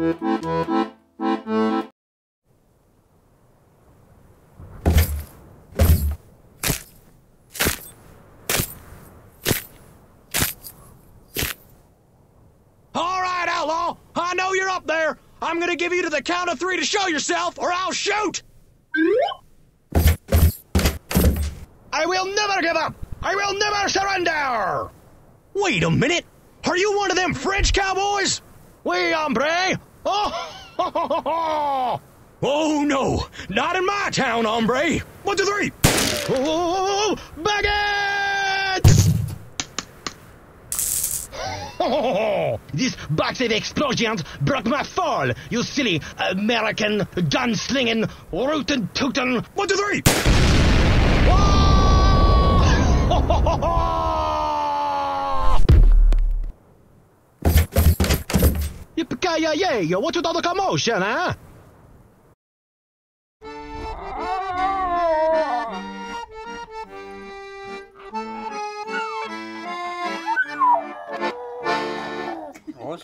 I know you're up there. I'm gonna give you to the count of three to show yourself, or I'll shoot! I will never give up! I will never surrender! Wait a minute! Are you one of them French cowboys? We oui, hombre! Oh! Oh no! Not in my town, hombre! One, two, three! Oh, baguettes! Oh, this box of explosions broke my fall, you silly American gunslinging rootin' tootin'. One, two, three! Oh! Yippee-ki-yay! What's with all the commotion, huh? Å.